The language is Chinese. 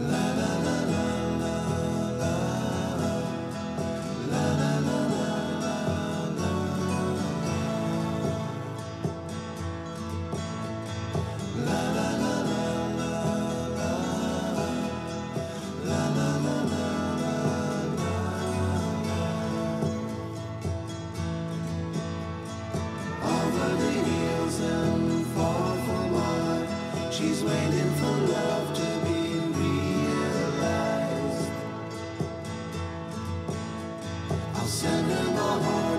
Love. 仙人帮我。